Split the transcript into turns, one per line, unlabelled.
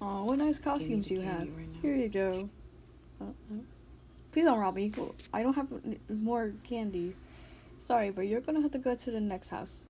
Oh, what nice costumes you have.
right.
Here you go. Uh, uh. Please don't rob me. I don't have more candy. Sorry, but you're gonna have to go to the next house.